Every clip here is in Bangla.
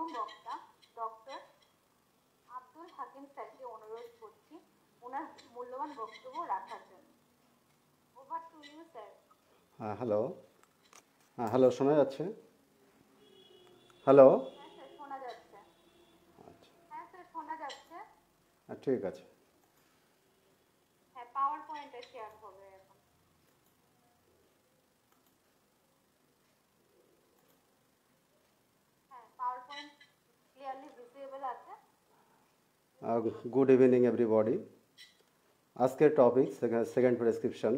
প্রথম বক্তা ডক্টর আব্দুল হাকিম স্যারকে অনুরোধ করছি ওনার মূল্যবান বক্তব্য রাখার জন্য। ওভার টু ইউ স্যার হ্যাঁ হ্যালো হ্যাঁ হ্যালো শোনা যাচ্ছে? হ্যালো হ্যাঁ স্যার শোনা যাচ্ছে। আচ্ছা। হ্যাঁ স্যার শোনা যাচ্ছে। হ্যাঁ, ঠিক আছে হ্যাঁ পাওয়ার পয়েন্টে শেয়ার হবে এখন হ্যাঁ পাওয়ার পয়েন্ট ক্লিয়ারলি ভিজিবল আছে গুড ইভিনিং এভরিবডি আজকের টপিক সেকেন্ড প্রেসক্রিপশন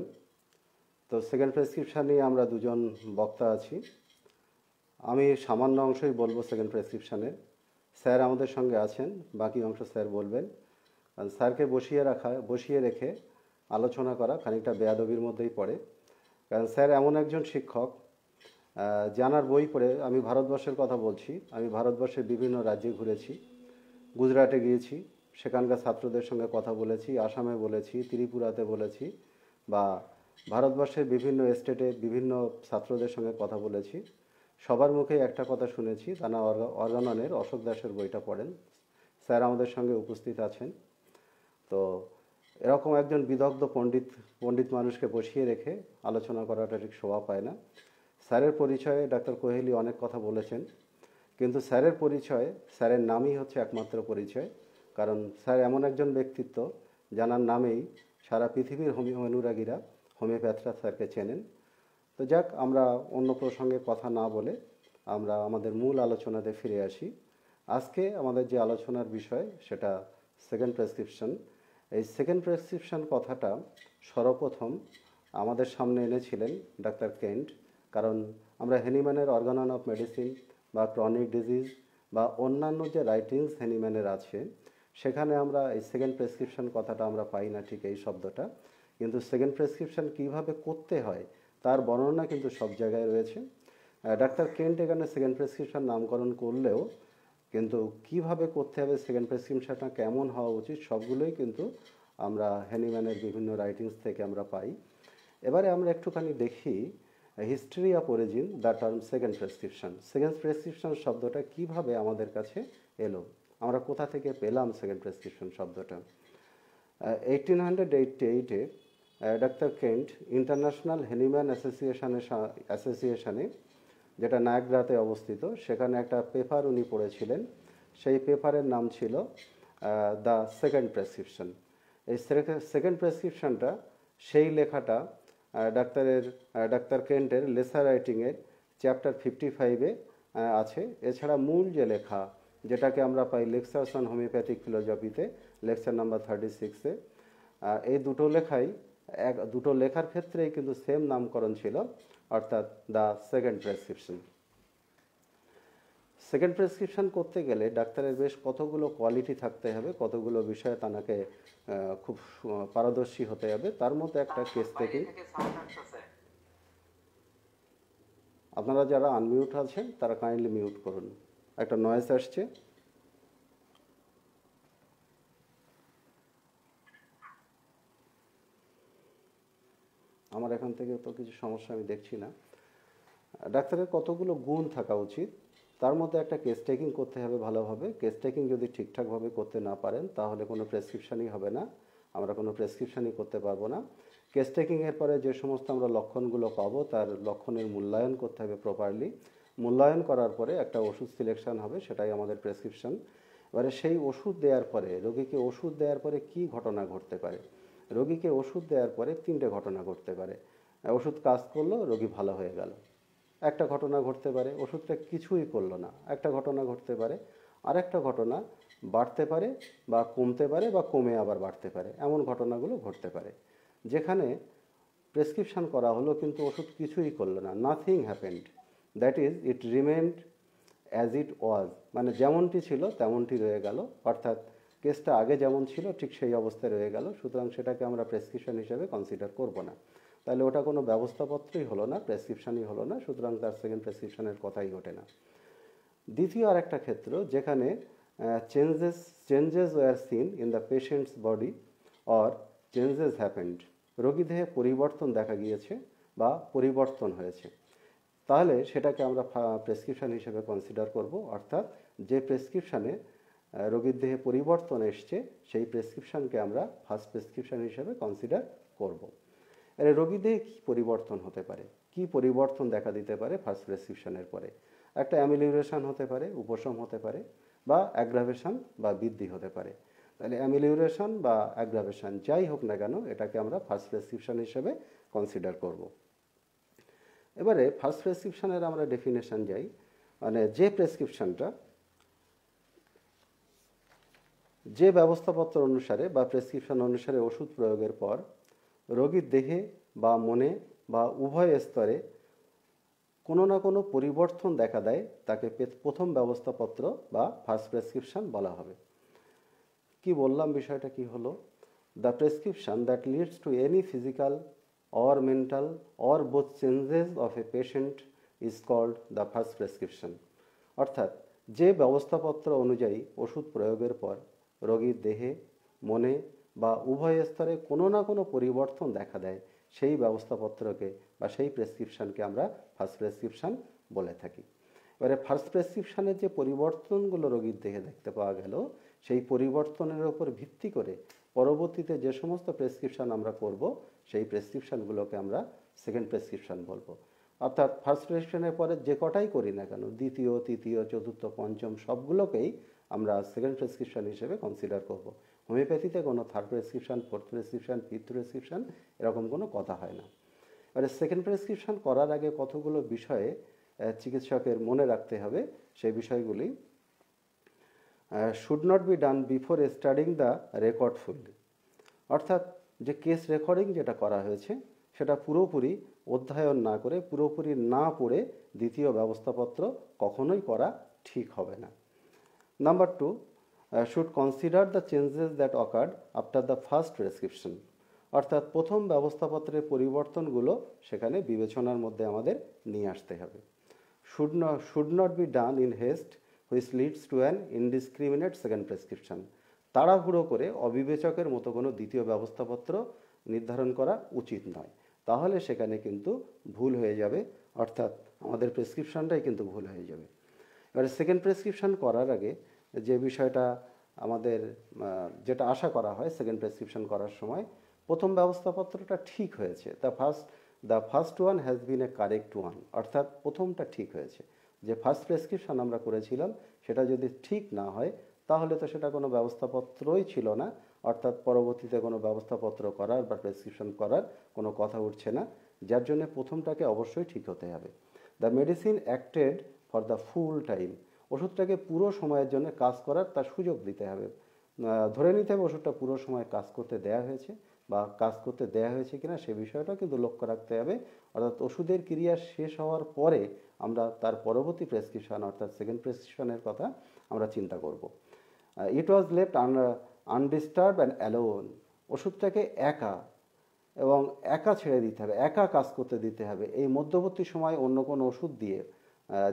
তো সেকেন্ড প্রেসক্রিপশন নিয়ে আমরা দুজন বক্তা আছি। আমি সামান্য অংশই বলব সেকেন্ড প্রেসক্রিপশনে স্যার আমাদের সঙ্গে আছেন, বাকি অংশ স্যার বলবেন। কারণ স্যারকে বসিয়ে রাখা, বসিয়ে রেখে আলোচনা করা খানিকটা বেয়াদবির মধ্যেই পড়ে। কারণ স্যার এমন একজন শিক্ষক জানার বই পড়ে আমি ভারতবর্ষের কথা বলছি। আমি ভারতবর্ষের বিভিন্ন রাজ্যে ঘুরেছি। গুজরাটে গিয়েছি, সেখানকার ছাত্রদের সঙ্গে কথা বলেছি, আসামে বলেছি, ত্রিপুরাতে বলেছি বা ভারতবর্ষের বিভিন্ন স্টেটে বিভিন্ন ছাত্রদের সঙ্গে কথা বলেছি। সবার মুখে একটা কথা শুনেছি তারা অর্গাননের অশোক দাসের বইটা পড়েন। স্যার আমাদের সঙ্গে উপস্থিত আছেন। তো এরকম একজন বিদগ্ধ পণ্ডিত পণ্ডিত মানুষকে বসিয়ে রেখে আলোচনা করাটা ঠিক শোভা পায় না। স্যারের পরিচয়ে ডাক্তার কোহেলি অনেক কথা বলেছেন। কিন্তু স্যারের পরিচয়, স্যারের নামই হচ্ছে একমাত্র পরিচয়। কারণ স্যার এমন একজন ব্যক্তিত্ব, জানার নামেই সারা পৃথিবীর হোমিও অনুরাগীরা হোমিওপ্যাথরা স্যারকে চেনেন। তো যাক, আমরা অন্য প্রসঙ্গে কথা না বলে আমরা আমাদের মূল আলোচনাতে ফিরে আসি। আজকে আমাদের যে আলোচনার বিষয়, সেটা সেকেন্ড প্রেসক্রিপশন এই সেকেন্ড প্রেসক্রিপশন কথাটা সর্বপ্রথম আমাদের সামনে এনেছিলেন ডাক্তার কেন্ট। কারণ আমরা হেনিম্যানের অর্গানন অফ মেডিসিন বা ক্রনিক ডিজিজ বা অন্যান্য যে রাইটিংস হেনিম্যানের আছে, সেখানে আমরা এই সেকেন্ড প্রেসক্রিপশন কথাটা আমরা পাই না ঠিক এই শব্দটা। কিন্তু সেকেন্ড প্রেসক্রিপশন কীভাবে করতে হয়, তার বর্ণনা কিন্তু সব জায়গায় রয়েছে। ডাক্তার কেন্ট এখানে সেকেন্ড প্রেসক্রিপশন নামকরণ করলেও কিন্তু কীভাবে করতে হবে সেকেন্ড প্রেসক্রিপশনটা কেমন হওয়া উচিত, সবগুলোই কিন্তু আমরা হ্যানিম্যানের বিভিন্ন রাইটিংস থেকে আমরা পাই। এবারে আমরা একটুখানি দেখি history of origin the term second prescription second prescription শব্দটা কীভাবে আমাদের কাছে এলো? আমরা কোথা থেকে পেলাম সেকেন্ড প্রেসক্রিপশন শব্দটা? এইটিন হান্ড্রেড এইটটি এইটে ডাক্তার কেন্ট ইন্টারন্যাশনাল হেনিম্যান অ্যাসোসিয়েশনের অ্যাসোসিয়েশনে যেটা নায়াগ্রাতে অবস্থিত, সেখানে একটা পেপার উনি পড়েছিলেন। সেই পেপারের নাম ছিল দ্য সেকেন্ড প্রেসক্রিপশন এই সেকেন্ড প্রেসক্রিপশনটা সেই লেখাটা ডাক্তারের ডাক্তার কেন্টের লেসার রাইটিংয়ের চ্যাপ্টার ফিফটি ফাইভে আছে। এছাড়া মূল যে লেখা, যেটাকে আমরা পাই লেকচার্স অন হোমিওপ্যাথিক ফিলোজফিতে, লেকচার নাম্বার থার্টি সিক্সে এই দুটো লেখাই, এক, দুটো লেখার ক্ষেত্রেই কিন্তু সেম নামকরণ ছিল, অর্থাৎ the second prescription. Second prescription করতে গেলে ডাক্তারের বেশ কতগুলো কোয়ালিটি থাকতে হবে, কতগুলো বিষয়ে তাকে খুব পারদর্শী হতে হবে। তার মধ্যে একটা কেস থেকে আপনারা যারা আনমিউট আছেন, তারা কাইন্ডলি মিউট করুন। একটা নয়েজ আসছে। আমার এখান থেকে তো কিছু সমস্যা আমি দেখছি না। ডাক্তারের কতগুলো গুণ থাকা উচিত? তার মধ্যে একটা কেস টেকিং করতে হবে ভালোভাবে। কেস টেকিং যদি ঠিকঠাকভাবে করতে না পারেন, তাহলে কোনো প্রেসক্রিপশনই হবে না। আমরা কোনো প্রেসক্রিপশনই করতে পারব না। কেস টেকিংয়ের পরে যে সমস্ত আমরা লক্ষণগুলো পাবো, তার লক্ষণের মূল্যায়ন করতে হবে প্রপারলি মূল্যায়ন করার পরে একটা ওষুধ সিলেকশন হবে, সেটাই আমাদের প্রেসক্রিপশন এবারে সেই ওষুধ দেওয়ার পরে, রোগীকে ওষুধ দেওয়ার পরে কি ঘটনা ঘটতে পারে? রোগীকে ওষুধ দেওয়ার পরে তিনটে ঘটনা ঘটতে পারে। ওষুধ কাজ করল, রোগী ভালো হয়ে গেল। একটা ঘটনা ঘটতে পারে, ওষুধটা কিছুই করল না। একটা ঘটনা ঘটতে পারে আর একটা ঘটনা বাড়তে পারে বা কমতে পারে বা কমে আবার বাড়তে পারে। এমন ঘটনাগুলো ঘটতে পারে। যেখানে প্রেসক্রিপশন করা হলো কিন্তু ওষুধ কিছুই করল না। Nothing happened that is it remained as it was মানে যেমনটি ছিল, তেমনটি রয়ে গেল। অর্থাৎ কেসটা আগে যেমন ছিল, ঠিক সেই অবস্থায় রয়ে গেল। সুতরাং সেটাকে আমরা প্রেসক্রিপশন হিসেবে কনসিডার করব না। তাহলে ওটা কোনো ব্যবস্থাপত্রই হলো না প্রেসক্রিপশনই হলো না, সুতরাং তার সেকেন্ড প্রেসক্রিপশনের কথাই ওঠে না। দ্বিতীয় আর একটা ক্ষেত্র যেখানে changes changes were seen in the patient's body or changes happened রোগী দেহে পরিবর্তন দেখা গিয়েছে বা পরিবর্তন হয়েছে। তাহলে সেটাকে আমরা প্রেসক্রিপশন হিসেবে কনসিডার করব, অর্থাৎ যে প্রেসক্রিপশানে রোগীর দেহে পরিবর্তন এসছে, সেই প্রেসক্রিপশনকে আমরা ফার্স্ট প্রেসক্রিপশন হিসেবে কনসিডার করব। এর রোগী দেহে কী পরিবর্তন হতে পারে? কি পরিবর্তন দেখা দিতে পারে ফার্স্ট প্রেসক্রিপশনের পরে? একটা অ্যামিলিউরেশন হতে পারে, উপশম হতে পারে বা অ্যাগ্রাভেশন বা বৃদ্ধি হতে পারে। তাহলে অ্যামিলিউরেশন বা অ্যাগ্রাভেশন যাই হোক না কেন এটাকে আমরা ফার্স্ট প্রেসক্রিপশন হিসেবে কনসিডার করব। এবারে ফার্স্ট প্রেসক্রিপশনের আমরা ডেফিনেশন যাই মানে যে প্রেসক্রিপশনটা যে ব্যবস্থাপত্র অনুসারে বা প্রেসক্রিপশন অনুসারে ওষুধ প্রয়োগের পর রোগীর দেহে বা মনে বা উভয় স্তরে কোনো না কোনো পরিবর্তন দেখা দেয়, তাকে প্রথম ব্যবস্থাপত্র বা ফার্স্ট প্রেসক্রিপশন বলা হবে। কি বললাম বিষয়টা কি হলো? The prescription that leads to any physical or mental or both changes of a patient is called the first prescription অর্থাৎ যে ব্যবস্থাপত্র অনুযায়ী ওষুধ প্রয়োগের পর রোগীর দেহে মনে বা উভয় স্তরে কোনো না কোনো পরিবর্তন দেখা দেয়, সেই ব্যবস্থাপত্রকে বা সেই প্রেসক্রিপশনকে আমরা ফার্স্ট প্রেসক্রিপশন বলে থাকি। এবারে ফার্স্ট প্রেসক্রিপশানের যে পরিবর্তনগুলো রোগীর দেহে দেখতে পাওয়া গেল, সেই পরিবর্তনের ওপর ভিত্তি করে পরবর্তীতে যে সমস্ত প্রেসক্রিপশন আমরা করব, সেই প্রেসক্রিপশনগুলোকে আমরা সেকেন্ড প্রেসক্রিপশন বলব। অর্থাৎ ফার্স্ট প্রেসক্রিপশনের পরে যে কটাই করি না কেন, দ্বিতীয়, তৃতীয়, চতুর্থ, পঞ্চম সবগুলোকেই আমরা সেকেন্ড প্রেসক্রিপশন হিসেবে কনসিডার করব। হোমিওপ্যাথিতে কোনো third prescription fourth prescription fifth prescription এরকম কোনো কথা হয় না। এবারে সেকেন্ড প্রেসক্রিপশন করার আগে কতগুলো বিষয়ে চিকিৎসকের মনে রাখতে হবে সেই বিষয়গুলি should not be done before studying the record fully অর্থাৎ যে কেস রেকর্ডিং যেটা করা হয়েছে, সেটা পুরোপুরি অধ্যয়ন না করে, পুরোপুরি না পড়ে দ্বিতীয় ব্যবস্থাপত্র কখনোই করা ঠিক হবে না। Number two should consider the changes that occurred after the first prescription অর্থাৎ প্রথম ব্যবস্থাপত্রের পরিবর্তনগুলো সেখানে বিবেচনার মধ্যে আমাদের নিয়ে আসতে হবে। Should not should not be done in haste which leads to an indiscriminate second prescription তাড়াহুড়ো করে অবিবেচকের মতো কোনো দ্বিতীয় ব্যবস্থাপত্র নির্ধারণ করা উচিত নয়। তাহলে সেখানে কিন্তু ভুল হয়ে যাবে। অর্থাৎ আমাদের প্রেসক্রিপশনটাই কিন্তু ভুল হয়ে যাবে। এবারে সেকেন্ড প্রেসক্রিপশন করার আগে যে বিষয়টা আমাদের যেটা আশা করা হয় সেকেন্ড প্রেসক্রিপশন করার সময়, প্রথম ব্যবস্থাপত্রটা ঠিক হয়েছে। The first the first one has been a correct one অর্থাৎ প্রথমটা ঠিক হয়েছে। যে ফার্স্ট প্রেসক্রিপশন আমরা করেছিলাম, সেটা যদি ঠিক না হয়, তাহলে তো সেটা কোনো ব্যবস্থাপত্রই ছিল না, অর্থাৎ পরবর্তীতে কোনো ব্যবস্থাপত্র করার বা প্রেসক্রিপশন করার কোনো কথা উঠছে না, যার জন্য প্রথমটাকে অবশ্যই ঠিক হতে হবে। The medicine acted for the full time ওষুধটাকে পুরো সময়ের জন্য কাজ করার তার সুযোগ দিতে হবে। ধরে নিতে হবে ওষুধটা পুরো সময় কাজ করতে দেয়া হয়েছে বা কাজ করতে দেয়া হয়েছে কিনা সে বিষয়টাও কিন্তু লক্ষ্য রাখতে হবে। অর্থাৎ ওষুধের ক্রিয়া শেষ হওয়ার পরে আমরা তার পরবর্তী প্রেসক্রিপশন অর্থাৎ সেকেন্ড প্রেসক্রিপশনের কথা আমরা চিন্তা করব। It was left un undisturbed and alone ওষুধটাকে একা এবং একা ছেড়ে দিতে হবে, একা কাজ করতে দিতে হবে। এই মধ্যবর্তী সময় অন্য কোনো ওষুধ দিয়ে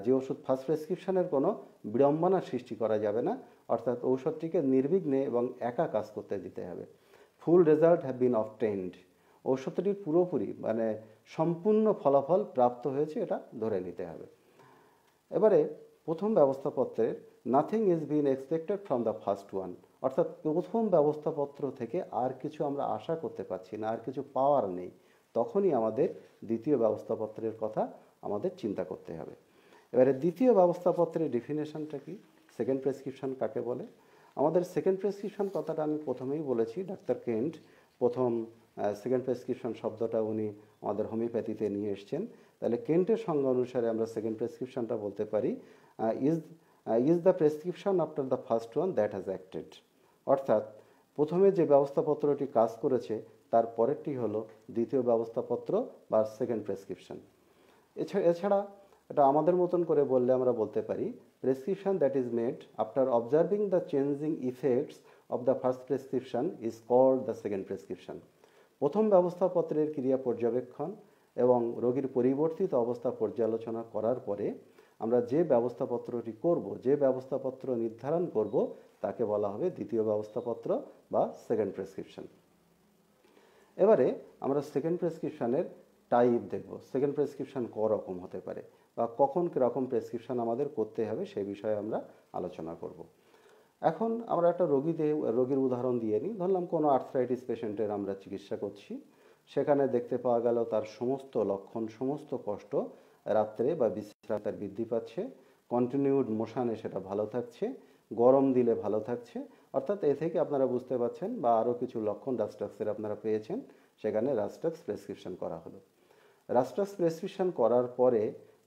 যে ওষুধ ফার্স্ট প্রেসক্রিপশনের কোনো বিড়ম্বনা সৃষ্টি করা যাবে না, অর্থাৎ ঔষধটিকে নির্বিঘ্নে এবং একা কাজ করতে দিতে হবে। Full result have been obtained ঔষধটির পুরোপুরি মানে সম্পূর্ণ ফলাফল প্রাপ্ত হয়েছে, এটা ধরে নিতে হবে। এবারে প্রথম ব্যবস্থাপত্রের nothing is been expected from the first one অর্থাৎ প্রথম ব্যবস্থাপত্র থেকে আর কিছু আমরা আশা করতে পারছি না, আর কিছু পাওয়ার নেই। তখনই আমাদের দ্বিতীয় ব্যবস্থাপত্রের কথা আমাদের চিন্তা করতে হবে। এবারে দ্বিতীয় ব্যবস্থাপত্রের ডেফিনেশনটা কি? সেকেন্ড প্রেসক্রিপশন কাকে বলে? আমাদের সেকেন্ড প্রেসক্রিপশন কথাটা আমি প্রথমেই বলেছি, ডাক্তার কেন্ট প্রথম সেকেন্ড প্রেসক্রিপশন শব্দটা উনি আমাদের হোমিওপ্যাথিতে নিয়ে এসছেন। তাহলে কেন্টের সংজ্ঞা অনুসারে আমরা সেকেন্ড প্রেসক্রিপশনটা বলতে পারি is is the prescription after the first one that has acted অর্থাৎ প্রথমে যে ব্যবস্থাপত্রটি কাজ করেছে, তার পরেরটি হলো দ্বিতীয় ব্যবস্থাপত্র বা সেকেন্ড প্রেসক্রিপশন এছাড়া এটা আমাদের মতন করে বললে আমরা বলতে পারি prescription that is made after observing the changing effects of the first prescription is called the second prescription প্রথম ব্যবস্থাপত্রের ক্রিয়া পর্যবেক্ষণ এবং রোগীর পরিবর্তিত অবস্থা পর্যালোচনা করার পরে আমরা যে ব্যবস্থাপত্রটি করব, যে ব্যবস্থাপত্র নির্ধারণ করব, তাকে বলা হবে দ্বিতীয় ব্যবস্থাপত্র বা সেকেন্ড প্রেসক্রিপশন এবারে আমরা সেকেন্ড প্রেসক্রিপশনের টাইপ দেখব। সেকেন্ড প্রেসক্রিপশন ক রকম হতে পারে। বা কখন কীরকম প্রেসক্রিপশন আমাদের করতে হবে সে বিষয়ে আমরা আলোচনা করব। এখন আমরা একটা রোগীতে, রোগীর উদাহরণ দিয়ে নিই। ধরলাম কোনো আর্থ্রাইটিস পেশেন্টের আমরা চিকিৎসা করছি। সেখানে দেখতে পাওয়া গেল তার সমস্ত লক্ষণ, সমস্ত কষ্ট রাত্রে বা বিশ্রাম তার বৃদ্ধি পাচ্ছে। কন্টিনিউড মোশানে সেটা ভালো থাকছে। গরম দিলে ভালো থাকছে। অর্থাৎ এ থেকে আপনারা বুঝতে পারছেন বা আরও কিছু লক্ষণ রাস্টাক্সের আপনারা পেয়েছেন। সেখানে রাস্টাক্স প্রেসক্রিপশন করা হলো। রাস্টাক্স প্রেসক্রিপশন করার পরে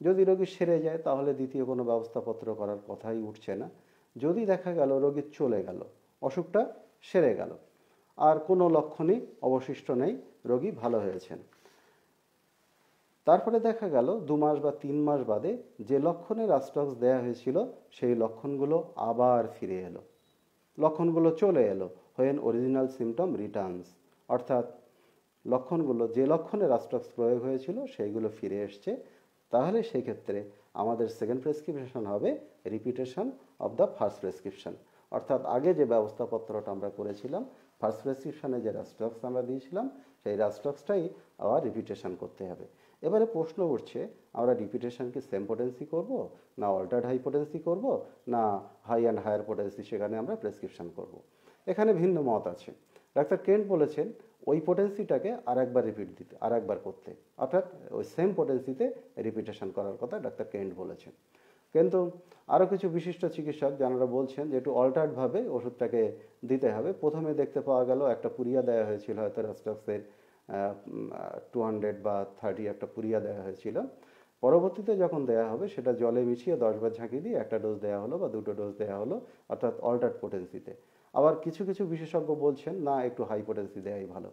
যদি রোগী সেরে যায়, তাহলে দ্বিতীয় কোনো ব্যবস্থাপত্র করার কথাই উঠছে না। যদি দেখা গেল রোগী চলে গেল, অসুখটা সেরে গেল, আর কোনো লক্ষণই অবশিষ্ট নেই, রোগী ভালো হয়েছেন। তারপরে দেখা গেল, দু মাস বা তিন মাস বাদে যে লক্ষণে রাস্টক্স দেয়া হয়েছিল, সেই লক্ষণগুলো আবার ফিরে এলো। লক্ষণগুলো চলে এলো হোয়েন অরিজিনাল সিমটম রিটার্নস অর্থাৎ লক্ষণগুলো, যে লক্ষণে রাস্টক্স প্রয়োগ হয়েছিল, সেইগুলো ফিরে এসছে তাহলে সেই ক্ষেত্রে আমাদের সেকেন্ড প্রেসক্রিপশন হবে repetition of the first prescription অর্থাৎ আগে যে ব্যবস্থাপত্রটা আমরা করেছিলাম ফার্স্ট প্রেসক্রিপশনে যে রাস্টক্স আমরা দিয়েছিলাম, সেই রাস্টক্সটাই আবার রিপিটেশন করতে হবে। এবারে প্রশ্ন উঠছে, আমরা রিপিটেশন কি সেম পোটেন্সি করব, না অল্টার্ড হাই পোটেন্সি করব, না হাই অ্যান্ড হায়ার পোটেন্সি সেখানে আমরা প্রেসক্রিপশন করব? এখানে ভিন্ন মত আছে। ডাক্তার কেন্ট বলেছেন ওই পোটেন্সিটাকে আর একবার রিপিট দিতে আর একবার করতে। অর্থাৎ ওই সেম পোটেন্সিতে রিপিটেশন করার কথা ডাক্তার কেন্ট বলেছেন। কিন্তু আরও কিছু বিশিষ্ট চিকিৎসক যারা বলছেন যে একটু অল্টার্ডভাবে ওষুধটাকে দিতে হবে। প্রথমে দেখতে পাওয়া গেল একটা পুরিয়া দেওয়া হয়েছিল, হয়তো রাস্টক্সের টু হান্ড্রেড বা থার্টি একটা পুরিয়া দেওয়া হয়েছিল। পরবর্তীতে যখন দেওয়া হবে, সেটা জলে মিশিয়ে দশবার ঝাঁকি দিয়ে একটা ডোজ দেওয়া হলো বা দুটো ডোজ দেওয়া হলো, অর্থাৎ অল্টার্ড পোটেন্সিতে আবার কিছু কিছু বিশেষজ্ঞ বলছেন, না, একটু হাই পোটেন্সি দেওয়াই ভালো।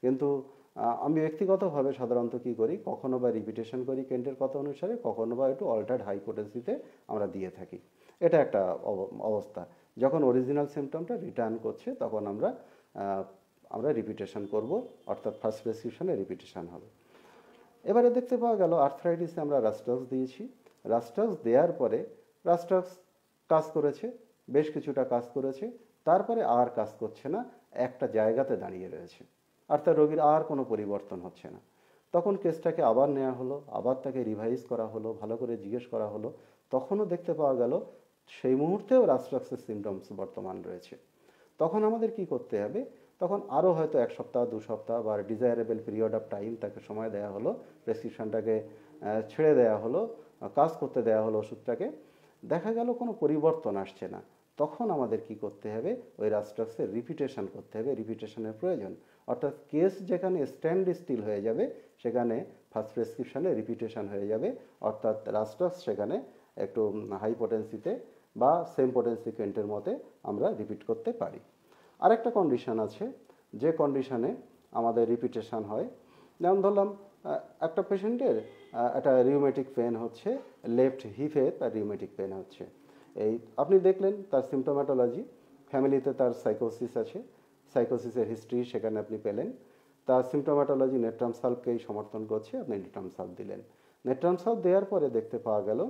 কিন্তু আমি ব্যক্তিগতভাবে সাধারণত কী করি, কখনো বা রিপিটেশন করি কেন্টের কথা অনুসারে, কখনো বা একটু অল্টার্ড হাই পোটেন্সিতে আমরা দিয়ে থাকি। এটা একটা অবস্থা। যখন অরিজিনাল সিমটমটা রিটার্ন করছে, তখন আমরা আমরা রিপিটেশন করব, অর্থাৎ ফার্স্ট প্রেসক্রিপশনে রিপিটেশন হবে। এবারে দেখতে পাওয়া গেল আর্থ্রাইটিসে আমরা রাস্টক্স দিয়েছি। রাস্টক্স দেওয়ার পরে রাস্টক্স কাজ করেছে, বেশ কিছুটা কাজ করেছে। তারপরে আর কাজ করছে না, একটা জায়গাতে দাঁড়িয়ে রয়েছে। অর্থাৎ রোগীর আর কোনো পরিবর্তন হচ্ছে না। তখন কেসটাকে আবার নেওয়া হলো, আবার তাকে রিভাইজ করা হলো, ভালো করে জিজ্ঞেস করা হলো। তখনও দেখতে পাওয়া গেল, সেই মুহূর্তেও রাস্ট্রাক্সের সিমটমস বর্তমান রয়েছে। তখন আমাদের কি করতে হবে? তখন আরও হয়তো এক সপ্তাহ, দু সপ্তাহ বা ডিজায়ারেবল পিরিয়ড অফ টাইম তাকে সময় দেওয়া হলো প্রেসক্রিপশনটাকে ছেড়ে দেওয়া হলো, কাজ করতে দেওয়া হলো ওষুধটাকে। দেখা গেল কোনো পরিবর্তন আসছে না। তখন আমাদের কি করতে হবে? ওই রাস্ট্রাক্সের রিপিটেশন করতে হবে রিপিটেশনের প্রয়োজন। অর্থাৎ কেস যেখানে স্ট্যান্ড স্টিল হয়ে যাবে, সেখানে ফার্স্ট প্রেসক্রিপশানে রিপিটেশন হয়ে যাবে। অর্থাৎ রাস্ট্রাক্স সেখানে একটু হাই পোটেন্সিতে বা সেম পোটেন্সি কেন্টের মতে আমরা রিপিট করতে পারি। আরেকটা কন্ডিশন আছে, যে কন্ডিশনে আমাদের রিপিটেশন হয়। যেমন ধরলাম একটা পেশেন্টের একটা রিউমেটিক পেন হচ্ছে লেফট হিপে তার রিউমেটিক পেন হচ্ছে। এই, আপনি দেখলেন তার সিমটোম্যাটোলজি ফ্যামিলিতে তার সাইকোসিস আছে সাইকোসিসের হিস্ট্রি সেখানে আপনি পেলেন। তার সিমটোম্যাটোলজি নেট্রাম সালকেই সমর্থন করছে, আপনি নেট্রাম সাল দিলেন। নেট্রাম সাল দেওয়ার পরে দেখতে পাওয়া গেল,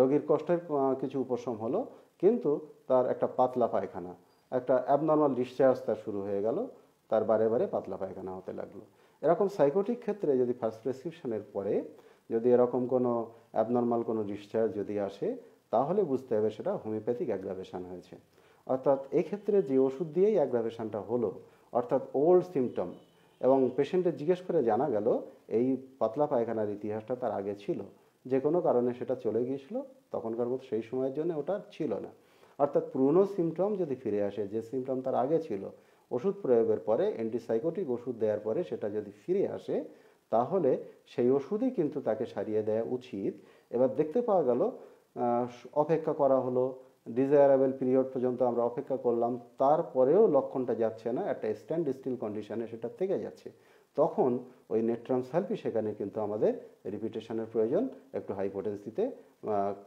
রোগীর কষ্টের কিছু উপশম হলো, কিন্তু তার একটা পাতলা পায়খানা, একটা অ্যাবনর্মাল ডিসচার্জ তার শুরু হয়ে গেল, তার বারে বারে পাতলা পায়খানা হতে লাগল। এরকম সাইকোটিক ক্ষেত্রে যদি ফার্স্ট প্রেসক্রিপশনের পরে যদি এরকম কোনো অ্যাবনর্মাল কোনো ডিসচার্জ যদি আসে তাহলে বুঝতে হবে সেটা হোমিওপ্যাথিক অ্যাগ্রাভেশন হয়েছে। অর্থাৎ এক্ষেত্রে যে ওষুধ দিয়েই অ্যাগ্রাভেশনটা হলো, অর্থাৎ ওল্ড সিমটম, এবং পেশেন্টের জিজ্ঞেস করে জানা গেল, এই পাতলা পায়খানার ইতিহাসটা তার আগে ছিল। যে কোনো কারণে সেটা চলে গিয়েছিল, তখনকার মতো সেই সময়ের জন্য ওটা ছিল না। অর্থাৎ পুরনো সিমটম যদি ফিরে আসে, যে সিমটম তার আগে ছিল, ওষুধ প্রয়োগের পরে, অ্যান্টিসাইকোটিক ওষুধ দেওয়ার পরে সেটা যদি ফিরে আসে, তাহলে সেই ওষুধই কিন্তু তাকে সারিয়ে দেওয়া উচিত। এবার দেখতে পাওয়া গেল অপেক্ষা করা হলো ডিজায়ারেবল পিরিয়ড পর্যন্ত আমরা অপেক্ষা করলাম, তারপরেও লক্ষণটা যাচ্ছে না, একটা স্ট্যান্ড স্টিল কন্ডিশনে সেটা থেকে যাচ্ছে। তখন ওই নেট্রামসালপি সেখানে কিন্তু আমাদের রিপিটেশনের প্রয়োজন, একটু হাই পোটেন্সিতে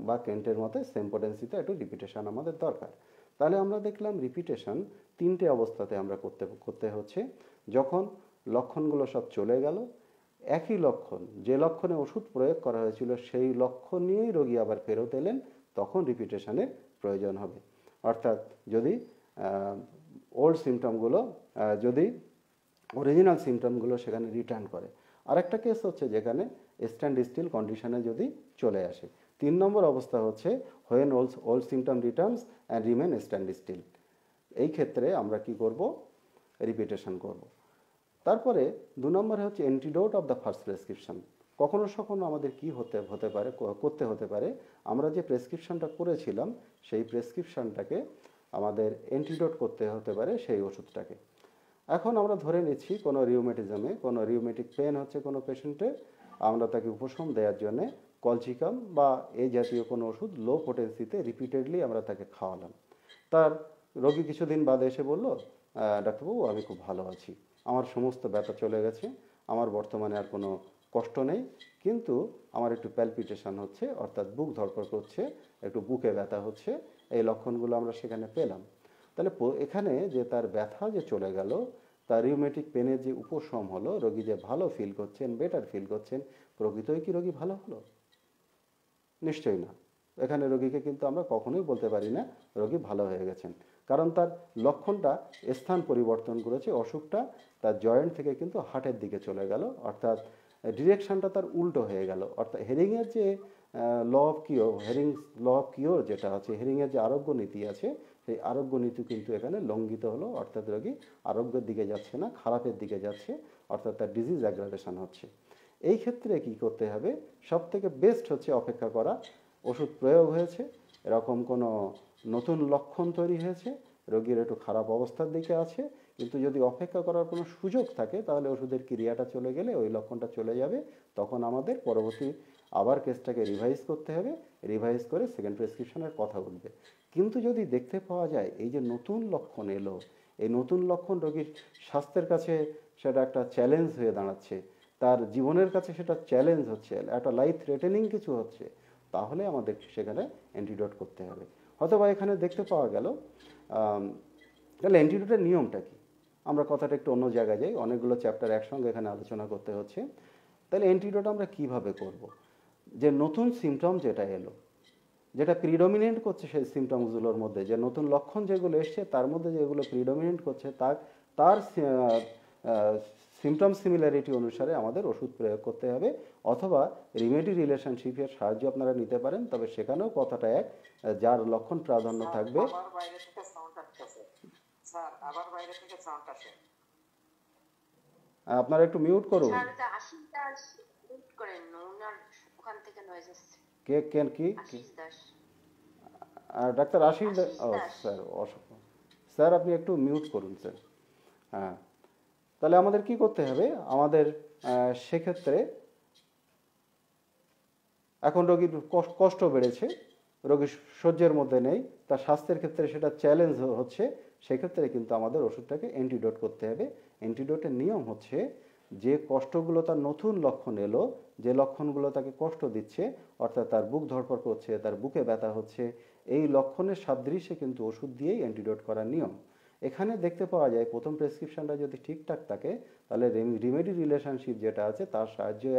বা কেন্টের মতে সেম পোটেন্সিতে একটু রিপিটেশন আমাদের দরকার। তাহলে আমরা দেখলাম রিপিটেশন তিনটে অবস্থাতে আমরা করতে করতে হচ্ছে। যখন লক্ষণগুলো সব চলে গেল একই লক্ষণ, যে লক্ষণে ওষুধ প্রয়োগ করা হয়েছিল সেই লক্ষণ নিয়েই রোগী আবার ফেরত এলেন, তখন রিপিটেশনের প্রয়োজন হবে। অর্থাৎ যদি ওল্ড সিমটমগুলো যদি অরিজিনাল সিমটমগুলো সেখানে রিটার্ন করে। আরেকটা কেস হচ্ছে যেখানে স্ট্যান্ড স্টিল কন্ডিশনে যদি চলে আসে। তিন নম্বর অবস্থা হচ্ছে when old old symptom returns and remain stand still এই ক্ষেত্রে আমরা কি করব? রিপিটেশন করব। তারপরে দু নম্বরে হচ্ছে antidote of the first prescription কখনো সখনো আমাদের কি হতে হতে পারে করতে হতে পারে? আমরা যে প্রেসক্রিপশনটা করেছিলাম, সেই প্রেসক্রিপশনটাকে আমাদের অ্যান্টিডোট করতে হতে পারে সেই ওষুধটাকে। এখন আমরা ধরে নিচ্ছি কোনো রিউমেটিজমে কোনো রিউমেটিক পেন হচ্ছে কোনো পেশেন্টে আমরা তাকে উপশম দেওয়ার জন্য কলচিকাম বা এই জাতীয় কোনো ওষুধ লো পোটেন্সিতে রিপিটেডলি আমরা তাকে খাওয়ালাম। তার রোগী কিছুদিন বাদে এসে বলল ডাক্তারবাবু, আমি খুব ভালো আছি। আমার সমস্ত ব্যথা চলে গেছে, আমার বর্তমানে আর কোনো কষ্ট নেই, কিন্তু আমার একটু প্যালপিটেশন হচ্ছে, অর্থাৎ বুক ধরপড় করছে, একটু বুকে ব্যথা হচ্ছে, এই লক্ষণগুলো আমরা সেখানে পেলাম। তাহলে এখানে যে তার ব্যথা যে চলে গেল, তার রিউমেটিক পেনের যে উপশম হলো, রোগী যে ভালো ফিল করছেন বেটার ফিল করছেন, প্রকৃতই কি রোগী ভালো হলো? নিশ্চয়ই না। এখানে রোগীকে কিন্তু আমরা কখনোই বলতে পারি না, রোগী ভালো হয়ে গেছেন। কারণ তার লক্ষণটা স্থান পরিবর্তন করেছে, অসুখটা তার জয়েন্ট থেকে কিন্তু হার্টের দিকে চলে গেল, অর্থাৎ ডিরেকশনটা তার উল্টো হয়ে গেল। অর্থাৎ হেরিংয়ের যে law of cure Hering law of cure যেটা আছে, হেরিংয়ের যে আরোগ্য নীতি আছে, সেই আরোগ্য নীতি কিন্তু এখানে লঙ্ঘিত হলো, অর্থাৎ রোগী আরোগ্যের দিকে যাচ্ছে না, খারাপের দিকে যাচ্ছে, অর্থাৎ তার ডিজিজ অ্যাগ্রাভেশন হচ্ছে। এই ক্ষেত্রে কি করতে হবে? সব থেকে বেস্ট হচ্ছে অপেক্ষা করা, ওষুধ প্রয়োগ হয়েছে, এরকম কোনো নতুন লক্ষণ তৈরি হয়েছে, রোগীর একটু খারাপ অবস্থার দিকে আছে, কিন্তু যদি অপেক্ষা করার কোনো সুযোগ থাকে, তাহলে ওষুধের ক্রিয়াটা চলে গেলে ওই লক্ষণটা চলে যাবে। তখন আমাদের পরবর্তী আবার কেসটাকে রিভাইজ করতে হবে রিভাইজ করে সেকেন্ড প্রেসক্রিপশনের কথা উঠবে কিন্তু যদি দেখতে পাওয়া যায়, এই যে নতুন লক্ষণ এলো, এই নতুন লক্ষণ রোগীর স্বাস্থ্যের কাছে সেটা একটা চ্যালেঞ্জ হয়ে দাঁড়াচ্ছে, তার জীবনের কাছে সেটা চ্যালেঞ্জ হচ্ছে, একটা লাইফ থ্রেটেনিং কিছু হচ্ছে, তাহলে আমাদের সেখানে অ্যান্টিডোট করতে হবে। অথবা এখানে দেখতে পাওয়া গেল তাহলে অ্যান্টিডোটের নিয়মটা কি? আমরা কথাটা একটু অন্য জায়গায় যাই, অনেকগুলো চ্যাপ্টার একসঙ্গে এখানে আলোচনা করতে হচ্ছে। তাহলে অ্যান্টিডোট আমরা কীভাবে করব? যে নতুন সিমটম যেটা এলো, যেটা প্রিডমিনেন্ট করছে সেই সিমটমসগুলোর মধ্যে, যে নতুন লক্ষণ যেগুলো এসছে, তার মধ্যে যেগুলো প্রিডমিনেন্ট করছে, তার তার সিমটম সিমিলারিটি অনুসারে আমাদের ওষুধ প্রয়োগ করতে হবে। অথবা রিমেডি রিলেশনশিপের সাহায্য আপনারা নিতে পারেন তবে সেখানেও কথাটা এক যার লক্ষণ প্রাধান্য থাকবে। আপনারা একটু মিউট করুন। কে কেন কি ডাক্তার আশিস ও স্যার অসংখ্য স্যার আপনি একটু মিউট করুন স্যার। হ্যাঁ। তাহলে আমাদের কি করতে হবে? আমাদের সেক্ষেত্রে এখন রোগীর কষ্ট বেড়েছে, রোগী সহ্যের মধ্যে নেই, তার স্বাস্থ্যের ক্ষেত্রে সেটা চ্যালেঞ্জ হচ্ছে, সেক্ষেত্রে কিন্তু আমাদের ওষুধটাকে অ্যান্টিডোট করতে হবে। অ্যান্টিডোটের নিয়ম হচ্ছে, যে কষ্টগুলো তার নতুন লক্ষণ এলো, যে লক্ষণগুলো তাকে কষ্ট দিচ্ছে, অর্থাৎ তার বুক ধরপড় করছে, তার বুকে ব্যথা হচ্ছে, এই লক্ষণের সাদৃশ্যে কিন্তু ওষুধ দিয়েই অ্যান্টিডোট করার নিয়ম। এখানে দেখতে পাওয়া যায়, প্রথম প্রেসক্রিপশনটা যদি ঠিকঠাক থাকে, তাহলে রিমেডি রিলেশনশিপ যেটা আছে, তার সাহায্যে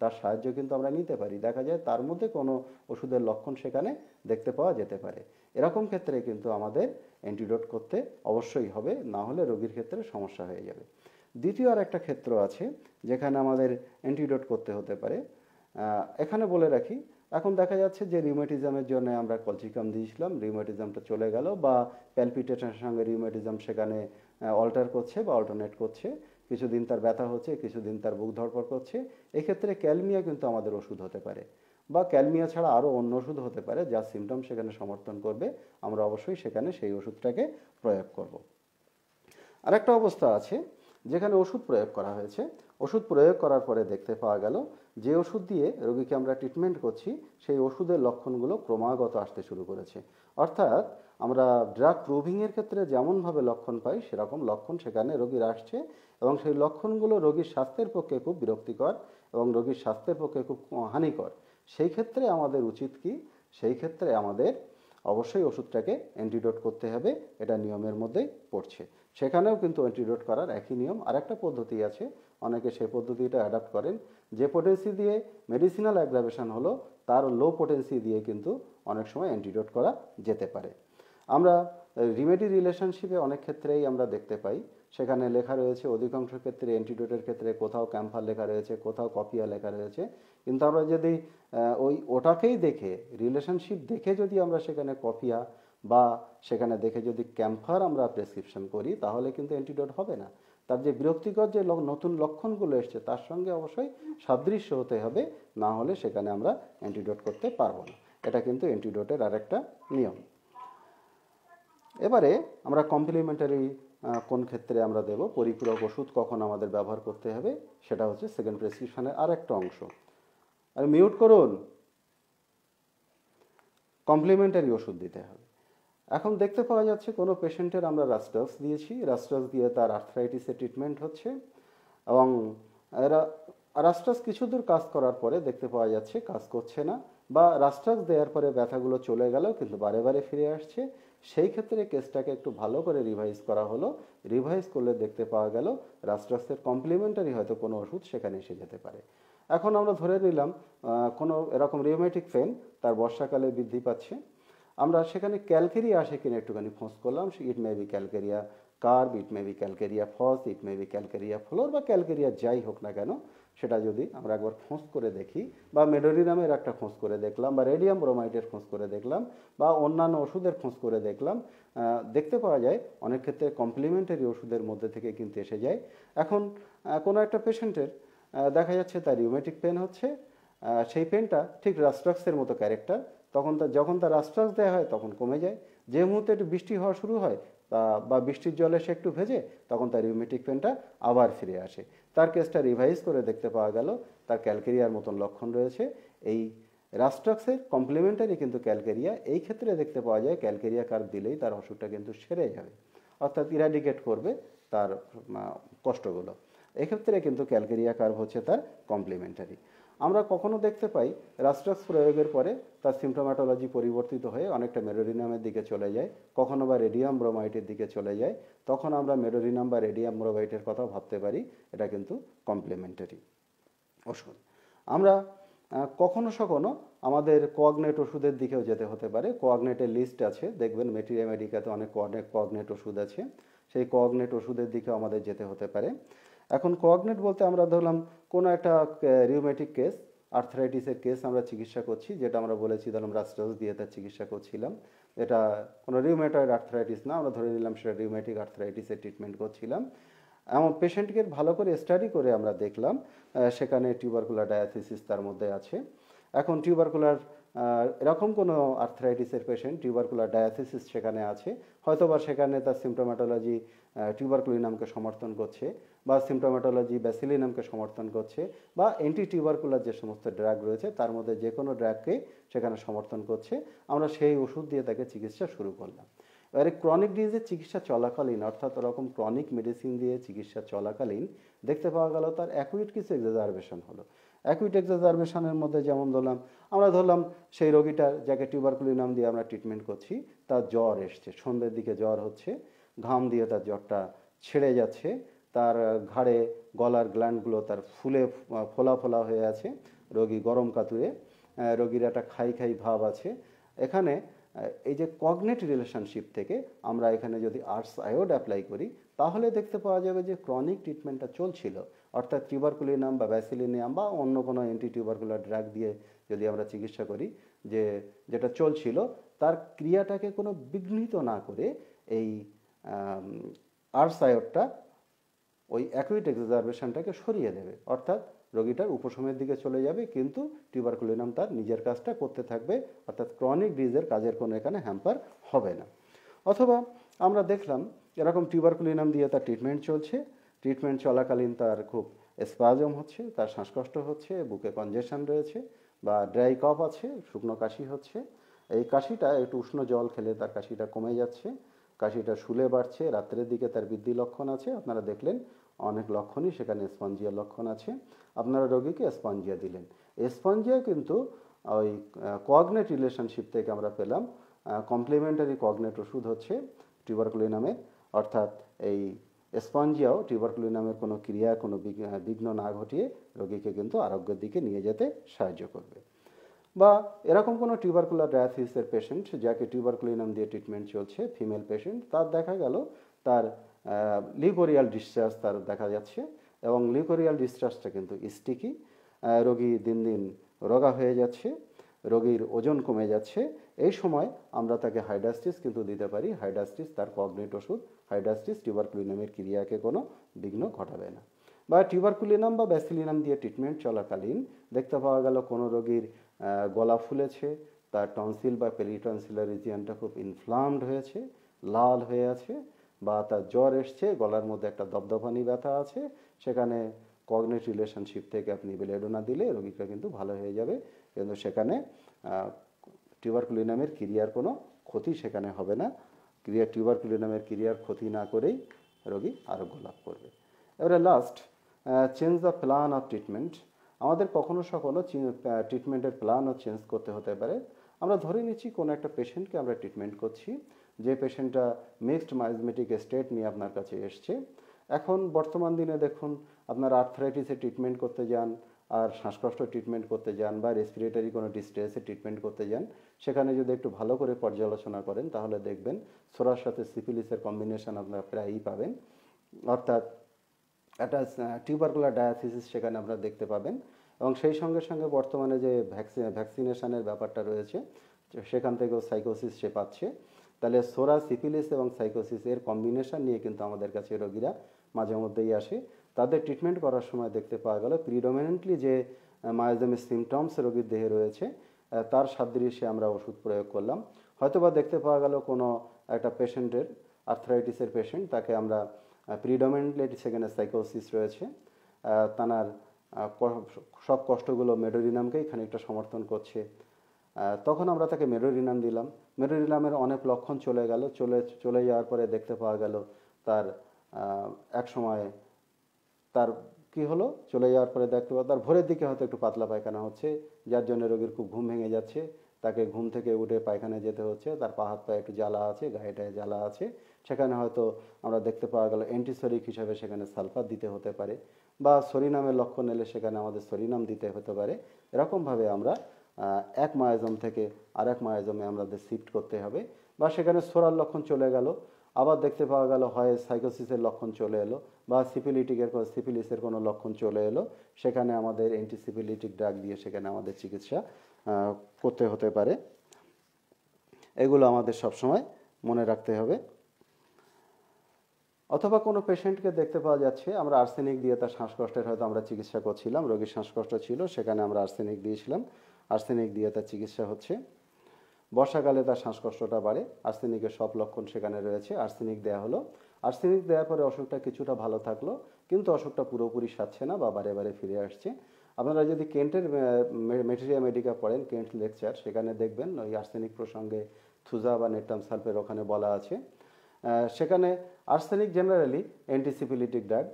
তার সাহায্য কিন্তু আমরা নিতে পারি। দেখা যায় তার মধ্যে কোনো ওষুধের লক্ষণ সেখানে দেখতে পাওয়া যেতে পারে। এরকম ক্ষেত্রে কিন্তু আমাদের অ্যান্টিডোট করতে অবশ্যই হবে, না হলে রোগীর ক্ষেত্রে সমস্যা হয়ে যাবে। দ্বিতীয় আর একটা ক্ষেত্র আছে, যেখানে আমাদের অ্যান্টিডোট করতে হতে পারে। এখানে বলে রাখি, এখন দেখা যাচ্ছে যে রিউমেটিজমের জন্য আমরা কলচিকাম দিয়েছিলাম রিউমেটিজমটা চলে গেল বা প্যালপিটেশনের সঙ্গে রিউমেটিজম সেখানে অল্টার করছে বা অল্টারনেট করছে। কিছুদিন তার ব্যথা হচ্ছে, কিছুদিন তার বুক ধরপড় করছে। এক্ষেত্রে ক্যালমিয়া কিন্তু আমাদের ওষুধ হতে পারে বা ক্যালমিয়া ছাড়া আরও অন্য ওষুধ হতে পারে যার সিমটম সেখানে সমর্থন করবে। আমরা অবশ্যই সেখানে সেই ওষুধটাকে প্রয়োগ করব। আরেকটা অবস্থা আছে যেখানে ওষুধ প্রয়োগ করা হয়েছে। ওষুধ প্রয়োগ করার পরে দেখতে পাওয়া গেল যে ওষুধ দিয়ে রোগীকে আমরা ট্রিটমেন্ট করছি, সেই ওষুধের লক্ষণগুলো ক্রমাগত আসতে শুরু করেছে। অর্থাৎ আমরা ড্রাগ প্রুভিংয়ের ক্ষেত্রে যেমনভাবে লক্ষণ পাই, সেরকম লক্ষণ সেখানে রোগীর আসছে এবং সেই লক্ষণগুলো রোগীর স্বাস্থ্যের পক্ষে খুব বিরক্তিকর এবং রোগীর স্বাস্থ্যের পক্ষে খুব হানিকর। সেই ক্ষেত্রে আমাদের উচিত কি? সেই ক্ষেত্রে আমাদের অবশ্যই ওষুধটাকে অ্যান্টিডোট করতে হবে, এটা নিয়মের মধ্যেই পড়ছে। সেখানেও কিন্তু অ্যান্টিডোট করার একই নিয়ম। আর একটা পদ্ধতি আছে, অনেকে সেই পদ্ধতিটা অ্যাডাপ্ট করেন, যে পোটেন্সি দিয়ে মেডিসিনাল অ্যাগ্রাভেশন হলো, তার লো পোটেন্সি দিয়ে কিন্তু অনেক সময় অ্যান্টিডোট করা যেতে পারে। আমরা রিমেডি রিলেশনশিপে অনেক ক্ষেত্রেই আমরা দেখতে পাই। সেখানে লেখা রয়েছে, অধিকাংশ ক্ষেত্রে অ্যান্টিডোটের ক্ষেত্রে কোথাও ক্যাম্পার লেখা রয়েছে, কোথাও কপিয়া লেখা রয়েছে। কিন্তু আমরা যদি ওই ওটাকেই দেখে রিলেশনশিপ দেখে যদি আমরা সেখানে কপিয়া বা সেখানে দেখে যদি ক্যাম্পার আমরা প্রেসক্রিপশন করি, তাহলে কিন্তু অ্যান্টিডোট হবে না। তার যে বিরক্তিকর যে নতুন লক্ষণগুলো এসছে, তার সঙ্গে অবশ্যই সাদৃশ্য হতে হবে, না হলে সেখানে আমরা অ্যান্টিডোট করতে পারব না। এটা কিন্তু অ্যান্টিডোটের আরেকটা নিয়ম। এবারে আমরা কমপ্লিমেন্টারি কোন ক্ষেত্রে আমরা দেব? পরিপূরক ওষুধ কখন আমাদের ব্যবহার করতে হবে? সেটা হচ্ছে সেকেন্ড প্রেসক্রিপশনের আরেকটা অংশ। আর মিউট করুন। কমপ্লিমেন্টারি ওষুধ দিতে হবে। এখন দেখতে পাওয়া যাচ্ছে কোনো পেশেন্টের আমরা রাস্টাস দিয়েছি। রাস্টাস দিয়ে তার আর্থ্রাইটিসের ট্রিটমেন্ট হচ্ছে এবং রাস্টাস কিছু দূর কাজ করার পরে দেখতে পাওয়া যাচ্ছে কাজ করছে না বা রাস্টাস দেওয়ার পরে ব্যথাগুলো চলে গেলেও কিন্তু বারে বারে ফিরে আসছে। সেই ক্ষেত্রে কেসটাকে একটু ভালো করে রিভাইজ করা হলো। রিভাইজ করলে দেখতে পাওয়া গেল রাস্টাসের কমপ্লিমেন্টারি হয়তো কোনো ওষুধ সেখানে এসে যেতে পারে। এখন আমরা ধরে নিলাম কোনো এরকম রিউমেটিক পেন তার বর্ষাকালে বৃদ্ধি পাচ্ছে। আমরা সেখানে ক্যালকেরিয়া আসে কিনা একটুখানি ফোঁস করলাম it may be calcarea carb it may be calcarea phos it may be calcarea fluor বা ক্যালকেরিয়া যাই হোক না কেন সেটা যদি আমরা একবার খোঁজ করে দেখি, বা মেডোরিনামের একটা খোঁজ করে দেখলাম, বা রেডিয়াম ব্রোমাইডের খোঁজ করে দেখলাম, বা অন্যান্য ওষুধের খোঁজ করে দেখলাম দেখতে পাওয়া যায় অনেক ক্ষেত্রে কমপ্লিমেন্টারি ওষুধের মধ্যে থেকে কিন্তু এসে যায়। এখন কোনো একটা পেশেন্টের দেখা যাচ্ছে তার রিউমেটিক পেন হচ্ছে সেই পেনটা ঠিক রাস্ট্রাক্সের মতো ক্যারেক্টার তখন তার, যখন তার রাস্ট্রাক্স দেওয়া হয় তখন কমে যায়। যে মুহূর্তে একটু বৃষ্টি হওয়া শুরু হয়, বা বৃষ্টির জলে সে একটু ভেজে, তখন তার রিউমেটিক পেনটা আবার ফিরে আসে। তার কেসটা রিভাইজ করে দেখতে পাওয়া গেল। তার ক্যালকেরিয়ার মতন লক্ষণ রয়েছে। এই রাস্ট্রাক্সের কমপ্লিমেন্টারি কিন্তু ক্যালকেরিয়া। এই ক্ষেত্রে দেখতে পাওয়া যায়, ক্যালকেরিয়া কার্ভ দিলেই তার অসুখটা কিন্তু সেরে যাবে। অর্থাৎ ইরাডিকেট করবে তার কষ্টগুলো। এক্ষেত্রে কিন্তু ক্যালকেরিয়া কার্ভ হচ্ছে তার কমপ্লিমেন্টারি আমরা কখনো দেখতে পাই রাস্ট্রাক্স প্রয়োগের পরে তার সিমটোম্যাটোলজি পরিবর্তিত হয়ে অনেকটা মেডোরিনামের দিকে চলে যায়, কখনো বা রেডিয়াম ব্রোমাইটের দিকে চলে যায়, তখন আমরা মেডোরিনাম বা রেডিয়াম ব্রোমাইটের কথা ভাবতে পারি, এটা কিন্তু কমপ্লিমেন্টারি ওষুধ। আমরা কখনো সখনো আমাদের কোয়াগনেট ওষুধের দিকেও যেতে হতে পারে কোয়াগনেটের লিস্ট আছে, দেখবেন মেটেরিয়া মেডিকাতে অনেক কোয়াগনেট ওষুধ আছে, সেই কোয়াগনেট ওষুধের দিকেও আমাদের যেতে হতে পারে। এখন কোয়াগনেট বলতে আমরা ধরলাম কোনো একটা রিউমেটিক কেস আর্থরাইটিসের কেস আমরা চিকিৎসা করছি, যেটা আমরা বলেছি ধরলাম রাস্টাস দিয়ে তার চিকিৎসা করছিলাম। এটা কোনো রিউমেটয়েড আর্থরাইটিস না, আমরা ধরে নিলাম সেটা রিউমেটিক আর্থরাইটিসের ট্রিটমেন্ট করছিলাম। এমন পেশেন্টকে ভালো করে স্টাডি করে আমরা দেখলাম সেখানে টিউবারকুলার ডায়াথিসিস তার মধ্যে আছে। এখন টিউবারকুলার এরকম কোনো আর্থরাইটিসের পেশেন্ট টিউবারকুলার ডায়াথিসিস সেখানে আছে, হয়তোবা সেখানে তার সিমটোম্যাটোলজি টিউবারকুলিনামকে সমর্থন করছে। বা সিমটোম্যাটোলজি ব্যাসিলিনামকে সমর্থন করছে বা অ্যান্টি টিউবারকুলার যে সমস্ত ড্রাগ রয়েছে, তার মধ্যে যে কোনো ড্রাগকে সেখানে সমর্থন করছে। আমরা সেই ওষুধ দিয়ে তাকে চিকিৎসা শুরু করলাম। এবারে ক্রনিক ডিজিজের চিকিৎসা চলাকালীন, অর্থাৎ ওরকম ক্রনিক মেডিসিন দিয়ে চিকিৎসা চলাকালীন, দেখতে পাওয়া গেল তার অ্যাকুইট কিছু এক্সাজারবেশন হলো। অ্যাকুইট এক্সাজারবেশনের মধ্যে যেমন ধরলাম, আমরা ধরলাম সেই রোগীটার যাকে টিউবারকুলিনাম দিয়ে আমরা ট্রিটমেন্ট করছি, তার জ্বর এসছে, সন্ধ্যের দিকে জ্বর হচ্ছে, ঘাম দিয়ে তার জ্বরটা ছেড়ে যাচ্ছে তার ঘাড়ে গলার গ্ল্যান্ডগুলো তার ফুলে, ফোলা ফোলা হয়ে আছে, রোগী গরম কাতুরে রোগীর একটা খাই খাই ভাব আছে। এখানে এই যে কগনেট রিলেশনশিপ থেকে আমরা এখানে যদি আর্টস আয়োড অ্যাপ্লাই করি, তাহলে দেখতে পাওয়া যাবে যে ক্রনিক ট্রিটমেন্টটা চলছিল। অর্থাৎ টিউবারকুলিনাম বা ব্যাসিলিনিয়াম বা অন্য কোনো অ্যান্টি টিউবারকুলার ড্রাগ দিয়ে যদি আমরা চিকিৎসা করি, যে, যেটা চলছিল, তার ক্রিয়াটাকে কোনো বিঘ্নিত না করে এই আর্টস আয়োডটা ওই অ্যাকুইট এক্সাজারবেশনটাকে সরিয়ে দেবে। অর্থাৎ রোগীটার উপশমের দিকে চলে যাবে, কিন্তু টিউবারকুলিনাম তার নিজের কাজটা করতে থাকবে, অর্থাৎ ক্রনিক ডিজিজের কাজের কোনো এখানে হ্যাম্পার হবে না। অথবা আমরা দেখলাম এরকম টিউবারকুলিনাম দিয়ে তার ট্রিটমেন্ট চলছে। ট্রিটমেন্ট চলাকালীন তার খুব স্পাজম হচ্ছে, তার শ্বাসকষ্ট হচ্ছে, বুকে কনজেশন রয়েছে বা ড্রাই কফ আছে, শুকনো কাশি হচ্ছে। এই কাশিটা একটু উষ্ণ জল খেলে তার কাশিটা কমে যাচ্ছে, কাশিটা শুলে বাড়ছে, রাত্রের দিকে তার বৃদ্ধি লক্ষণ আছে। আপনারা দেখলেন অনেক লক্ষণই, সেখানে স্পঞ্জিয়া লক্ষণ আছে। আপনারা রোগীকে স্পঞ্জিয়া দিলেন। স্পঞ্জিয়া কিন্তু ওই কোয়াগনেট রিলেশনশিপ থেকে আমরা পেলাম। কমপ্লিমেন্টারি কোয়াগনেট ওষুধ হচ্ছে টিউবারকুলিনামের অর্থাৎ এই স্পঞ্জিয়াও টিউবারকুলিনামের কোনো ক্রিয়া, কোনো বিঘ্ন না ঘটিয়ে রোগীকে কিন্তু আরোগ্যের দিকে নিয়ে যেতে সাহায্য করবে। বা এরকম কোনো টিউবারকুলার ডায়াথিসের পেশেন্ট যাকে টিউবারকুলিনাম দিয়ে ট্রিটমেন্ট চলছে ফিমেল পেশেন্ট তার দেখা গেল তার লিউকোরিয়াল ডিসচার্জ তার দেখা যাচ্ছে এবং লিউকোরিয়াল ডিসচার্জটা কিন্তু স্টিকি রোগী দিন দিন রোগা হয়ে যাচ্ছে, রোগীর ওজন কমে যাচ্ছে। এই সময় আমরা তাকে হাইডাস্টিস কিন্তু দিতে পারি। হাইডাস্টিস তার কগনেট ওষুধ হাইডাস্টিস টিউবারকুলিনামের ক্রিয়াকে কোনো বিঘ্ন ঘটাবে না। বা টিউবারকুলিনাম বা ব্যাসিলিনাম দিয়ে ট্রিটমেন্ট চলাকালীন দেখতে পাওয়া গেল কোনো রোগীর গলা ফুলেছে, তার টনসিল বা পেরিটনসিলার রিজিয়ানটা খুব ইনফ্লামড হয়েছে, লাল হয়ে আছে বা তার জ্বর এসছে, গলার মধ্যে একটা দপদপানি ব্যথা আছে, সেখানে কগনেট রিলেশনশিপ থেকে আপনি বেলেডোনা দিলে রোগীটা কিন্তু ভালো হয়ে যাবে। কিন্তু সেখানে টিউবারকুলিনামের ক্রিয়ার কোনো ক্ষতি সেখানে হবে না। ক্রিয়া টিউবারকুলিনামের ক্রিয়ার ক্ষতি না করেই রোগী আরোগ্য লাভ করবে। এবারে last change the plan of treatment আমাদের কখনো সকলও ট্রিটমেন্টের প্ল্যানও চেঞ্জ করতে হতে পারে। আমরা ধরে নিচ্ছি কোনো একটা পেশেন্টকে আমরা ট্রিটমেন্ট করছি। যে পেশেন্টটা মিক্সড মাইজমেটিক স্টেট নিয়ে আপনার কাছে এসছে, এখন বর্তমান দিনে দেখুন আপনার আর্থ্রাইটিসের ট্রিটমেন্ট করতে যান, আর শ্বাসকষ্ট ট্রিটমেন্ট করতে যান, বা রেসপিরেটরি কোনো ডিস্ট্রেসের ট্রিটমেন্ট করতে যান, সেখানে যদি একটু ভালো করে পর্যালোচনা করেন, তাহলে দেখবেন সোরার সাথে সিফিলিসের কম্বিনেশন আপনারা প্রায়ই পাবেন। অর্থাৎ একটা টিউবারকুলার ডায়াথিসিস সেখানে আপনারা দেখতে পাবেন। এবং সেই সঙ্গে সঙ্গে বর্তমানে যে ভ্যাকসিন ভ্যাকসিনেশনের ব্যাপারটা রয়েছে, সেখান থেকেও সাইকোসিস সে পাচ্ছে। তাহলে সোরা সিফিলিস এবং সাইকোসিস এর কম্বিনেশন নিয়ে কিন্তু আমাদের কাছে রোগীরা মাঝে মধ্যেই আসে। তাদের ট্রিটমেন্ট করার সময় দেখতে পাওয়া গেল প্রিডোমিনেন্টলি যে মায়োজমের সিমটমস রোগীর দেহে রয়েছে তার সাদৃশ্যে আমরা ওষুধ প্রয়োগ করলাম। হয়তোবা দেখতে পাওয়া গেল কোনো একটা পেশেন্টের আর্থ্রাইটিসের পেশেন্ট তাকে আমরা প্রিডোমিনেন্টলি সেখানে সাইকোসিস রয়েছে। তানার সব কষ্টগুলো মেডোরিনামকেই খানিকটা সমর্থন করছে। তখন আমরা তাকে মেডোরিনাম দিলাম। মেডোরিনামের অনেক লক্ষণ চলে গেল, চলে চলে যাওয়ার পরে দেখতে পাওয়া গেল তার এক সময় তার কি হলো? চলে যাওয়ার পরে দেখতে পাওয়া, তার ভোরের দিকে হয়তো একটু পাতলা পায়খানা হচ্ছে, যার জন্য রোগীর খুব ঘুম ভেঙে যাচ্ছে। তাকে ঘুম থেকে উঠে পায়খানায় যেতে হচ্ছে, তার পা হাত পায়ে একটু জ্বালা আছে গায়েটায় জ্বালা আছে। সেখানে হয়তো আমরা দেখতে পাওয়া গেল অ্যান্টিসরিক হিসাবে সেখানে সালফার দিতে হতে পারে, বা সরিনামের লক্ষণ এলে সেখানে আমাদের সরিনাম দিতে হতে পারে। এরকমভাবে আমরা এক মায়াজম থেকে আরেক মায়াজমে আমাদের শিফট করতে হবে। বা সেখানে সোরার লক্ষণ চলে গেল, আবার দেখতে পাওয়া গেল হয় সাইকোসিসের লক্ষণ চলে এলো, বা সিপিলিটিকের সিপিলিসের কোনো লক্ষণ চলে এলো, সেখানে আমাদের অ্যান্টিসিপিলিটিক ড্রাগ দিয়ে সেখানে আমাদের চিকিৎসা করতে হতে পারে। এগুলো আমাদের সবসময় মনে রাখতে হবে। অথবা কোনো পেশেন্টকে দেখতে পাওয়া যাচ্ছে, আমরা আর্সেনিক দিয়ে তার শ্বাসকষ্টের হয়তো আমরা চিকিৎসা করছিলাম, রোগীর শ্বাসকষ্ট ছিল, সেখানে আমরা আর্সেনিক দিয়েছিলাম। আর্সেনিক দিয়ে তার চিকিৎসা হচ্ছে। বর্ষাকালে তার শ্বাসকষ্টটা বাড়ে, আর্সেনিকের সব লক্ষণ সেখানে রয়েছে। আর্সেনিক দেওয়া হলো। আর্সেনিক দেওয়ার পরে অসুখটা কিছুটা ভালো থাকল, কিন্তু অসুখটা পুরোপুরি সারছে না বা বারে বারে ফিরে আসছে। আপনারা যদি কেন্টের মেটেরিয়া মেডিকা পড়েন, কেন্ট লেকচার, সেখানে দেখবেন ওই আর্সেনিক প্রসঙ্গে থুজা বা নেট্টাম সালফের ওখানে বলা আছে। সেখানে আর্সেনিক জেনারেলি অ্যান্টিসিপিলিটিক ড্রাগ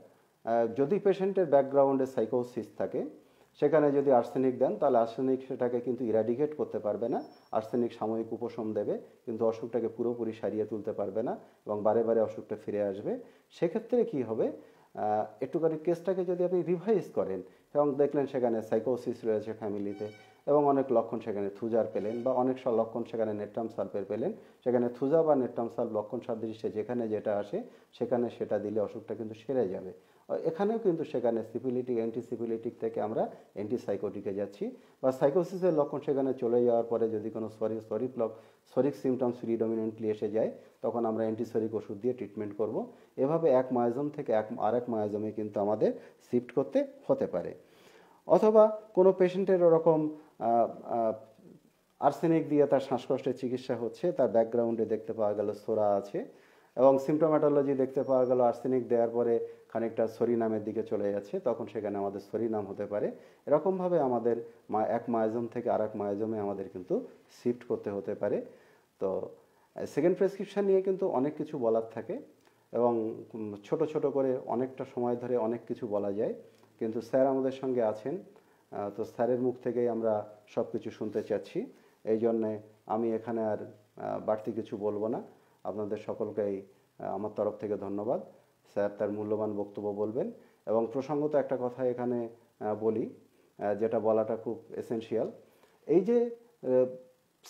যদি পেশেন্টের ব্যাকগ্রাউন্ডে সাইকোসিস থাকে সেখানে যদি আর্সেনিক দেন, তাহলে আর্সেনিক সেটাকে কিন্তু ইরাডিকেট করতে পারবে না। আর্সেনিক সাময়িক উপশম দেবে, কিন্তু অসুখটাকে পুরোপুরি সারিয়ে তুলতে পারবে না এবং বারে বারে অসুখটা ফিরে আসবে। সেক্ষেত্রে কি হবে? একটুখানি কেসটাকে যদি আপনি রিভাইজ করেন, এবং দেখলেন সেখানে সাইকোসিস রয়েছে ফ্যামিলিতে এবং অনেক লক্ষণ সেখানে থুজার পেলেন, বা অনেক লক্ষণ সেখানে নেট্রাম সালফের পেলেন সেখানে থুজা বা নেট্টামসাল লক্ষণ সাদৃশ্যে যেখানে যেটা আসে, সেখানে সেটা দিলে অসুখটা কিন্তু সেরে যাবে। এখানেও কিন্তু সেখানে সিপিলিটিক অ্যান্টিসিপিলিটিক থেকে আমরা অ্যান্টিসাইকোটিকে যাচ্ছি বা সাইকোসিসের লক্ষণ সেখানে চলে যাওয়ার পরে যদি কোনো সরি সরিক লক সরিক সিমটমস রিডমিনেন্টলি এসে যায়, তখন আমরা অ্যান্টিসরিক ওষুধ দিয়ে ট্রিটমেন্ট করব। এভাবে এক মায়াজম থেকে এক, আরেক মায়াজমে কিন্তু আমাদের শিফট করতে হতে পারে। অথবা কোনো পেশেন্টের ওরকম আর্সেনিক দিয়ে তার শ্বাসকষ্টের চিকিৎসা হচ্ছে, তার ব্যাকগ্রাউন্ডে দেখতে পাওয়া গেল সোরা আছে এবং সিমটোম্যাটোলজি দেখতে পাওয়া গেল আর্সেনিক দেওয়ার পরে খানিকটা সরিনামের দিকে চলে যাচ্ছে, তখন সেখানে আমাদের সরিনাম হতে পারে। এরকমভাবে আমাদের মা, এক মায়াজম থেকে আরেক মায়াজমে আমাদের কিন্তু শিফট করতে হতে পারে। তো সেকেন্ড প্রেসক্রিপশন নিয়ে কিন্তু অনেক কিছু বলার থাকে এবং ছোট ছোট করে অনেকটা সময় ধরে অনেক কিছু বলা যায়। কিন্তু স্যার আমাদের সঙ্গে আছেন তো স্যারের মুখ থেকেই আমরা সব কিছু শুনতে চাচ্ছি। এই জন্যে আমি এখানে আর বাড়তি কিছু বলব না। আপনাদের সকলকেই আমার তরফ থেকে ধন্যবাদ। স্যার তার মূল্যবান বক্তব্য বলবেন। এবং প্রসঙ্গত একটা কথা এখানে বলি যেটা বলাটা খুব এসেনশিয়াল এই যে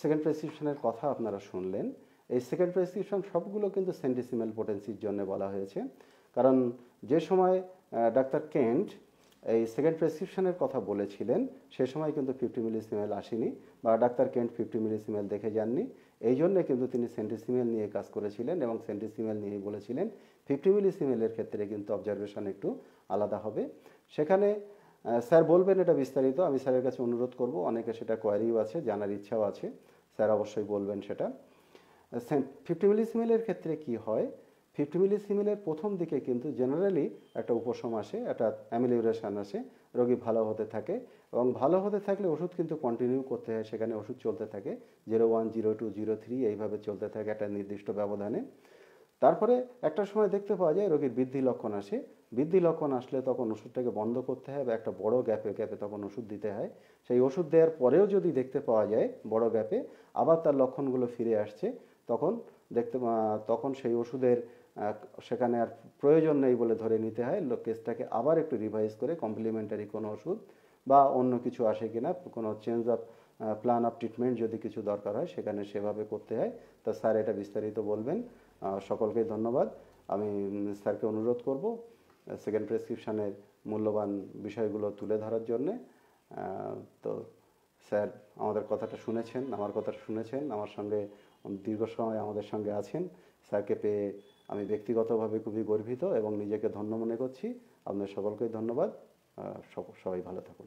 সেকেন্ড প্রেসক্রিপশনের কথা আপনারা শুনলেন, এই সেকেন্ড প্রেসক্রিপশন সবগুলো কিন্তু সেন্টিসিমেল পোটেন্সির জন্য বলা হয়েছে। কারণ যে সময় ডাক্তার কেন্ট এই সেকেন্ড প্রেসক্রিপশনের কথা বলেছিলেন, সে সময় কিন্তু ফিফটি মিলিসিমেল আসেনি বা ডাক্তার কেন্ট ফিফটি মিলিসিমেল দেখে যাননি। এই জন্য কিন্তু তিনি সেন্টিসিমেল নিয়ে কাজ করেছিলেন এবং সেন্টিসিমেল নিয়ে বলেছিলেন ফিফটি মিলিসিমেলের ক্ষেত্রে কিন্তু অবজারভেশন একটু আলাদা হবে। সেখানে স্যার বলবেন এটা বিস্তারিত, আমি স্যারের কাছে অনুরোধ করব, অনেকে সেটা কোয়ারিও আছে, জানার ইচ্ছাও আছে, স্যার অবশ্যই বলবেন সেটা। ফিফটি মিলিসিমেলের ক্ষেত্রে কি হয় ফিফটি মিলিসিমেলের প্রথম দিকে কিন্তু জেনারেলি একটা উপশম আসে, একটা অ্যামিলিউরেশন আসে, রোগী ভালো হতে থাকে এবং ভালো হতে থাকলে ওষুধ কিন্তু কন্টিনিউ করতে হয়, সেখানে ওষুধ চলতে থাকে। Zero one zero two zero three এইভাবে চলতে থাকে একটা নির্দিষ্ট ব্যবধানে। তারপরে একটা সময় দেখতে পাওয়া যায় রোগীর বৃদ্ধি লক্ষণ আসে। বৃদ্ধি লক্ষণ আসলে তখন ওষুধটাকে বন্ধ করতে হয় বা একটা বড় গ্যাপে গ্যাপে তখন ওষুধ দিতে হয়। সেই ওষুধ দেওয়ার পরেও যদি দেখতে পাওয়া যায় বড় গ্যাপে আবার তার লক্ষণগুলো ফিরে আসছে, তখন দেখতে তখন সেই ওষুধের সেখানে আর প্রয়োজন নেই বলে ধরে নিতে হয়। কেসটাকে আবার একটু রিভাইজ করে কমপ্লিমেন্টারি কোনো ওষুধ বা অন্য কিছু আসে কিনা, কোনো change of plan of treatment যদি কিছু দরকার হয়, সেখানে সেভাবে করতে হয়। তা স্যার এটা বিস্তারিত বলবেন। সকলকে ধন্যবাদ। আমি স্যারকে অনুরোধ করব সেকেন্ড প্রেসক্রিপশানের মূল্যবান বিষয়গুলো তুলে ধরার জন্যে। তো স্যার, আমাদের কথাটা শুনেছেন, আমার কথাটা শুনেছেন, আমার সঙ্গে দীর্ঘ সময় আমাদের সঙ্গে আছেন। স্যারকে পেয়ে আমি ব্যক্তিগতভাবে খুবই গর্বিত এবং নিজেকে ধন্য মনে করছি। আপনাদের সকলকে ধন্যবাদ। সবাই ভালো থাকুন।